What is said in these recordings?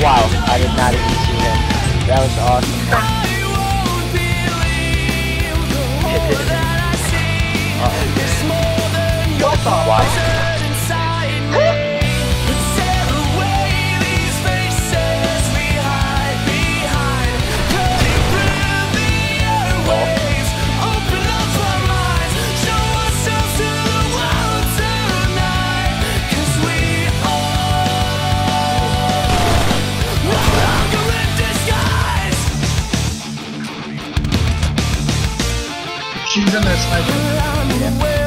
Wow, I did not even see him. That was awesome. In this, I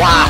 Wow.